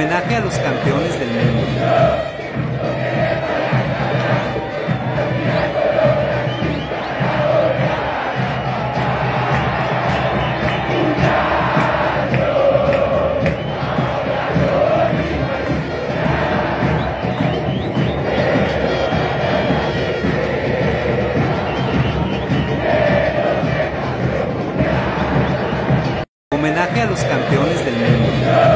Homenaje a los campeones del mundo. Homenaje a los campeones del mundo.